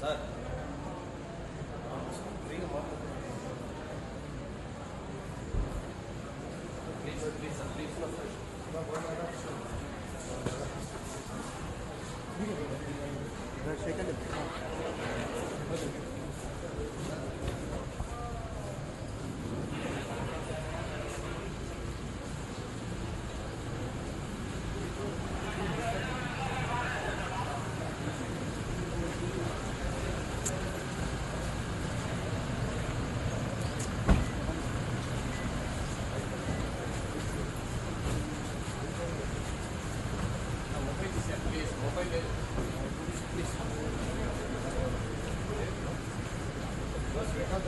sir please please sir please sir please second